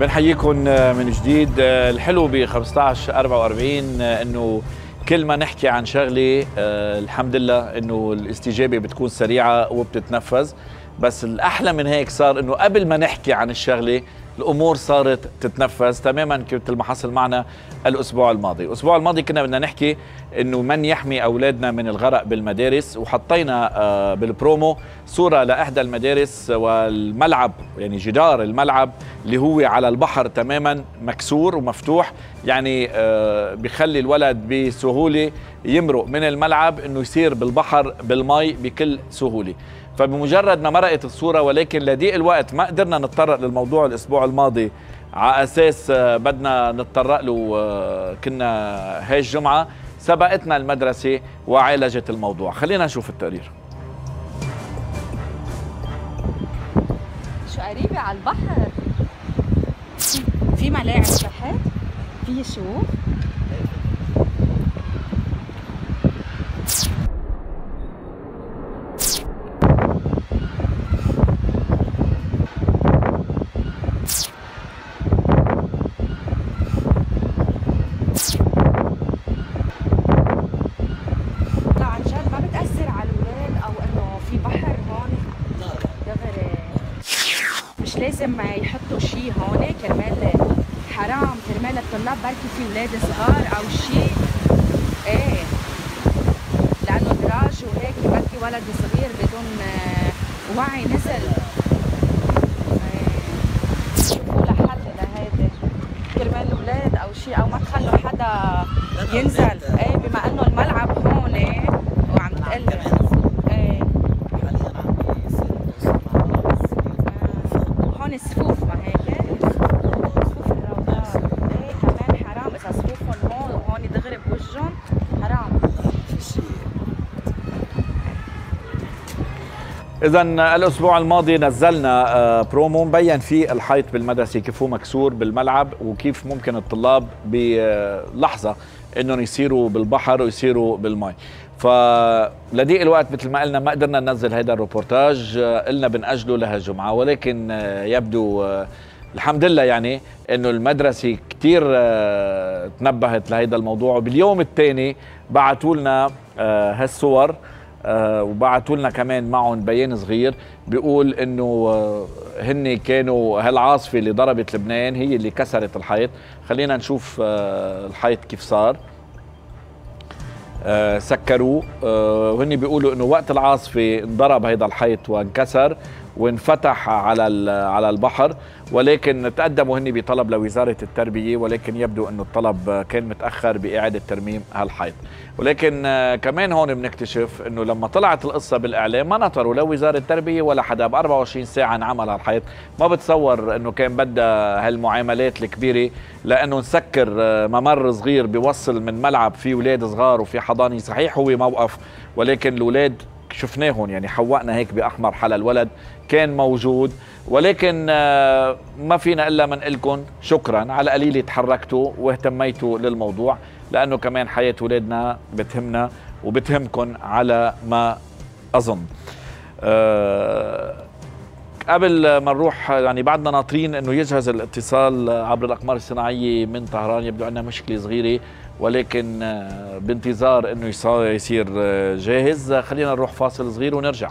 بنحييكم من جديد. الحلو ب 15 44 إنه كل ما نحكي عن شغلة الحمد لله إنه الاستجابة بتكون سريعة وبتتنفذ. بس الأحلى من هيك صار إنه قبل ما نحكي عن الشغلة الأمور صارت تتنفذ تماما مثل ما حصل معنا الأسبوع الماضي، الأسبوع الماضي كنا بدنا نحكي إنه من يحمي أولادنا من الغرق بالمدارس وحطينا آه، بالبرومو صورة لإحدى المدارس والملعب يعني جدار الملعب اللي هو على البحر تماما مكسور ومفتوح يعني آه، بخلي الولد بسهولة يمرق من الملعب إنه يصير بالبحر بالمي بكل سهولة. فبمجرد ما مرقت الصورة ولكن لضيق الوقت ما قدرنا نتطرق للموضوع الأسبوع الماضي. على أساس آه، بدنا نتطرق له آه، كنا هاي الجمعة سبقتنا المدرسة وعالجت الموضوع. خلينا نشوف التقرير. شو قريبة على البحر؟ في ملاعب تحت في شوف لا عن جد ما بتأثر على الولاد أو إنه في بحر هون دغري مش لازم يحطوا شيء هون كرمال حرام كرمال الطلاب بركي في ولاد صغار أو شيء إيه. لأنه دراج وهيك بركي ولد صغير بدون آه، وعي نزل. إيه. شوفوا لحل لهيدي. كرمال الاولاد أو شيء أو ما تخلوا حدا ينزل. إيه بما انه الملعب هون وعم تقلي إيه هون الصفوف ما هيك صفوف الروضات إيه كمان حرام. إذا صفوفهم هون وهون دغري بوجههم حرام. إذا الأسبوع الماضي نزلنا آه، برومو مبين فيه الحيط بالمدرسة كيف هو مكسور بالملعب وكيف ممكن الطلاب بلحظة إنهم يصيروا بالبحر ويصيروا بالماء فلضيق الوقت مثل ما قلنا ما قدرنا ننزل هذا الروبورتاج آه، قلنا بنأجله لهالجمعة ولكن آه، يبدو آه، الحمد لله يعني إنه المدرسة كثير تنبهت لهذا الموضوع. وباليوم الثاني بعثوا لنا هالصور. آه، وبعثوا لنا كمان معهم بيان صغير بيقول إنه آه، هن كانوا هالعاصفة اللي ضربت لبنان هي اللي كسرت الحيط. خلينا نشوف آه، الحيط كيف صار. سكروه وهن بيقولوا إنه وقت العاصفة انضرب هيدا الحيط وانكسر. وانفتح على على البحر ولكن تقدموا هن بطلب لوزارة التربية ولكن يبدو إنه الطلب كان متأخر بإعادة ترميم هالحيط. ولكن آه، كمان هون بنكتشف إنه لما طلعت القصة بالإعلام ما نطروا لا وزارة التربية ولا حدا. ب 24 ساعة انعمل هالحيط. ما بتصور إنه كان بدها هالمعاملات الكبيرة لأنه نسكر آه، ممر صغير بيوصل من ملعب فيه أولاد صغار وفي حضانة. صحيح هو موقف ولكن الأولاد شفناهم يعني حوقنا هيك بأحمر حلا الولد كان موجود ولكن آه، ما فينا إلا من لكم شكرا على قليل تحركتوا واهتميتوا للموضوع لأنه كمان حياة اولادنا بتهمنا وبتهمكم على ما أظن. آه، قبل ما نروح يعني بعدنا ناطرين إنه يجهز الاتصال عبر الأقمار الصناعية من طهران يبدو عندنا مشكلة صغيرة. ولكن آه، بانتظار إنه يصير آه، جاهز. خلينا نروح فاصل صغير ونرجع.